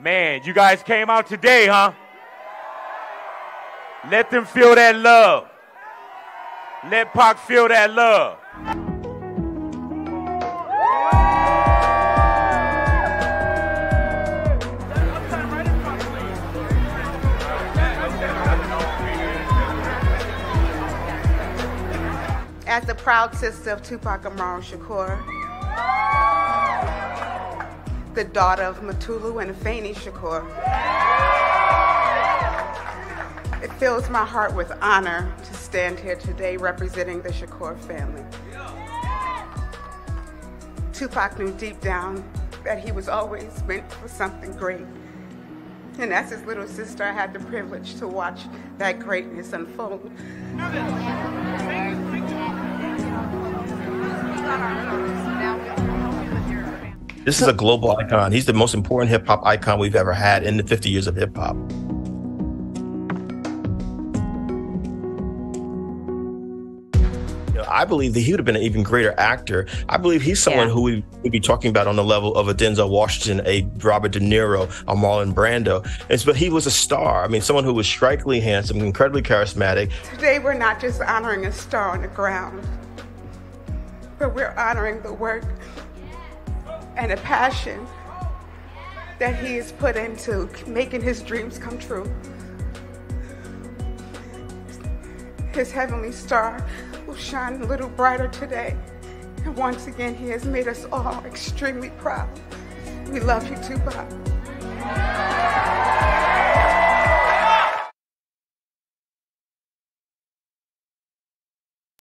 Man, you guys came out today, huh? Let them feel that love. Let Pac feel that love. As the proud sister of Tupac Amaru Shakur, the daughter of Mutulu and Afeni Shakur, it fills my heart with honor to stand here today representing the Shakur family. Tupac knew deep down that he was always meant for something great. And as his little sister, I had the privilege to watch that greatness unfold. This is a global icon. He's the most important hip hop icon we've ever had in the 50 years of hip hop. I believe that he would have been an even greater actor. I believe he's someone yeah. who we would be talking about on the level of a Denzel Washington, a Robert De Niro, a Marlon Brando. It's, but he was a star. I mean, someone who was strikingly handsome, incredibly charismatic. Today, we're not just honoring a star on the ground, but we're honoring the work and a passion that he has put into making his dreams come true. His heavenly star will shine a little brighter today. And once again, he has made us all extremely proud. We love you, Tupac.